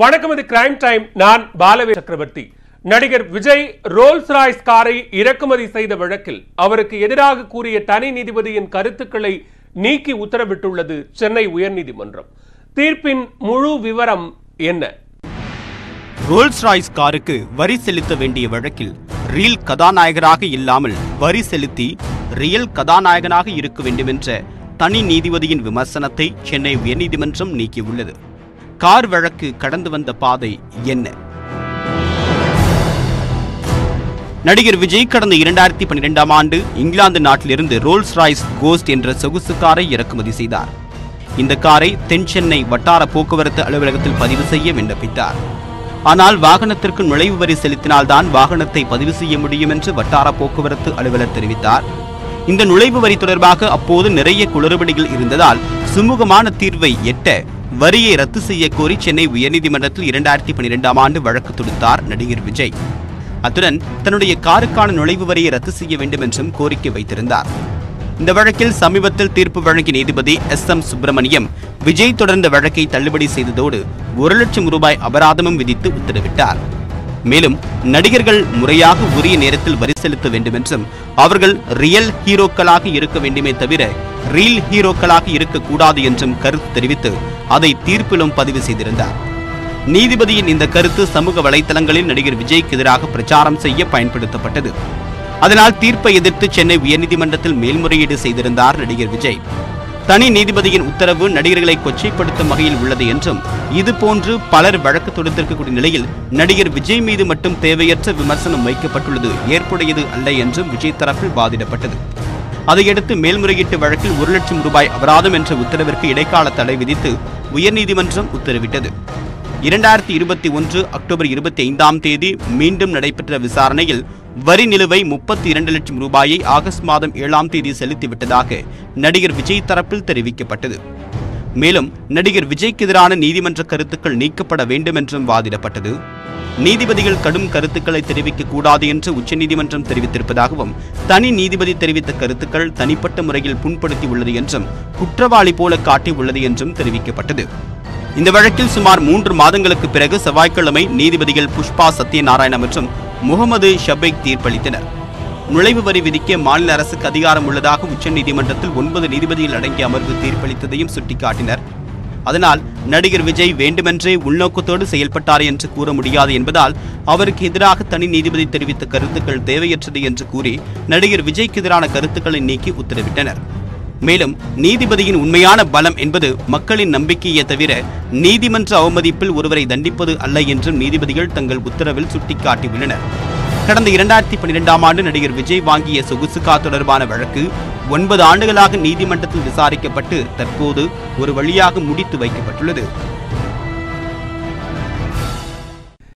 வணக்கம் இது crime time நான் பாலவே சக்கரவர்த்தி. நடிகர் விஜய் ரோல்ஸ் ராய்ஸ் காரை இறக்குமதி செய்த வழக்கில் அவருக்கு எதிராக கூறிய தனி நீதிபதியின் கருத்துக்களை நீக்கி உத்தரவிட்டுள்ளது சென்னை உயர்நீதிமன்றம். தீர்ப்பின் முழு விவரம் என்ன? ரோல்ஸ் ராய்ஸ் காருக்கு வரி செலுத்த வேண்டிய வழக்கில் ரீல் கதாநாயகராக இல்லாமல் வரி செலுத்தி ரியல் கதாநாயகனாக இருக்க வேண்டுமென்ற தனி நீதிபதியின் விமர்சனத்தை சென்னை உயர்நீதிமன்றம் நீக்கியுள்ளது. கார் வழக்கு கடந்து வந்த பாதை என்ன? நடிகர் விஜய் கடந்த இரண்டாயிரத்தி பன்னிரெண்டாம் ஆண்டு இங்கிலாந்து நாட்டிலிருந்து ரோல்ஸ் ராய்ஸ் கோஸ்ட் என்ற சொகுசு காரை இறக்குமதி செய்தார். இந்த காரை தென் சென்னை வட்டார போக்குவரத்து அலுவலகத்தில் பதிவு செய்ய விண்ணப்பித்தார். ஆனால் வாகனத்திற்கு நுழைவு வரி செலுத்தினால்தான் வாகனத்தை பதிவு செய்ய முடியும் என்று வட்டார போக்குவரத்து அலுவலர் தெரிவித்தார். இந்த நுழைவு வரி தொடர்பாக அப்போது நிறைய குளறுபடிகள் இருந்ததால் சுமூகமான தீர்வை எட்ட வரியை ரத்து செய்ய கோரி சென்னை உயர்நீதிமன்றத்தில் இரண்டாயிரத்தி பன்னிரெண்டாம் ஆண்டு வழக்கு தொடுத்தார் நடிகர் விஜய். அத்துடன் தன்னுடைய காருக்கான நுழைவு வரியை ரத்து செய்ய வேண்டும் என்றும் கோரிக்கை வைத்திருந்தார். இந்த வழக்கில் சமீபத்தில் தீர்ப்பு வழங்கிய நீதிபதி எஸ். எம். சுப்பிரமணியம் விஜய் தொடர்ந்த வழக்கை தள்ளுபடி செய்ததோடு ஒரு லட்சம் ரூபாய் அபராதமும் விதித்து உத்தரவிட்டார். மேலும் நடிகர்கள் முறையாக உரிய நேரத்தில் வரி செலுத்த வேண்டும் என்றும் அவர்கள் ரியல் ஹீரோக்களாக இருக்க வேண்டுமே தவிர ரீல் ஹீரோக்களாக இருக்கக்கூடாது என்றும் கருத்து தெரிவித்து அதை தீர்ப்பிலும் பதிவு செய்திருந்தார். நீதிபதியின் இந்த கருத்து சமூக வலைதளங்களில் நடிகர் விஜய்க்கு எதிராக பிரச்சாரம் செய்ய பயன்படுத்தப்பட்டது. அதனால் தீர்ப்பை எதிர்த்து சென்னை உயர்நீதிமன்றத்தில் மேல்முறையீடு செய்திருந்தார் நடிகர் விஜய். தனி நீதிபதியின் உத்தரவு நடிகர்களை கொச்சைப்படுத்தும் வகையில் உள்ளது என்றும் இதுபோன்று பலர் வழக்கு தொடுத்திருக்கக்கூடிய நிலையில் நடிகர் விஜய் மீது மட்டும் தேவையற்ற விமர்சனம் வைக்கப்பட்டுள்ளது ஏற்புடையது அல்ல என்றும் விஜய் தரப்பில் வாதிடப்பட்டது. அதையடுத்து மேல்முறையீட்டு வழக்கில் ஒரு லட்சம் ரூபாய் அபராதம் என்ற உத்தரவிற்கு இடைக்கால தடை விதித்து உயர்நீதிமன்றம் உத்தரவிட்டது. இரண்டாயிரத்தி இருபத்தி ஒன்று அக்டோபர் இருபத்தி ஐந்தாம் தேதி மீண்டும் நடைபெற்ற விசாரணையில் வரி நிலுவை முப்பத்தி இரண்டு லட்சம் ரூபாயை ஆகஸ்ட் மாதம் ஏழாம் தேதி செலுத்திவிட்டதாக நடிகர் விஜய் தரப்பில் தெரிவிக்கப்பட்டது. மேலும் நடிகர் விஜய்க்கு எதிரான நீதிமன்ற கருத்துக்கள் நீக்கப்பட வேண்டும் என்றும் வாதிடப்பட்டது. நீதிபதிகள் கடும் கருத்துக்களை தெரிவிக்க கூடாது என்று உச்சநீதிமன்றம் தெரிவித்திருப்பதாகவும் தனி நீதிபதி தெரிவித்த கருத்துக்கள் தனிப்பட்ட முறையில் புண்படுத்தி உள்ளது என்றும் குற்றவாளி போல காட்டி உள்ளது என்றும் தெரிவிக்கப்பட்டது. இந்த வழக்கில் சுமார் மூன்று மாதங்களுக்கு பிறகு செவ்வாய்க்கிழமை நீதிபதிகள் புஷ்பா சத்யநாராயண மற்றும் முகமது ஷபேக் தீர்ப்பளித்தனர். நுழைவு வரி விதிக்க மாநில அரசுக்கு அதிகாரம் உள்ளதாக உச்சநீதிமன்றத்தில் ஒன்பது நீதிபதிகள் அடங்கிய அமர்வு தீர்ப்பளித்ததையும் சுட்டிக்காட்டினர். அதனால் நடிகர் விஜய் வேண்டுமென்றே உள்நோக்கத்தோடு செயல்பட்டார் என்று கூற முடியாது என்பதால் அவருக்கு எதிராக தனி நீதிபதி தெரிவித்த கருத்துக்கள் தேவையற்றது என்று கூறி நடிகர் விஜய்க்கு எதிரான கருத்துக்களை நீக்கி உத்தரவிட்டனர். மேலும் நீதிபதியின் உண்மையான பலம் என்பது மக்களின் நம்பிக்கையே தவிர நீதிமன்ற அவமதிப்பில் ஒருவரை தண்டிப்பது அல்ல என்றும் நீதிபதிகள் தங்கள் உத்தரவில் சுட்டிக்காட்டியுள்ளனர். கடந்த இரண்டாயிரத்தி பன்னிரெண்டாம் ஆண்டு நடிகர் விஜய் வாங்கிய சொகுசு கார் தொடர்பான வழக்கு ஒன்பது ஆண்டுகளாக நீதிமன்றத்தில் விசாரிக்கப்பட்டு தற்போது ஒரு வழியாக முடித்து வைக்கப்பட்டுள்ளது.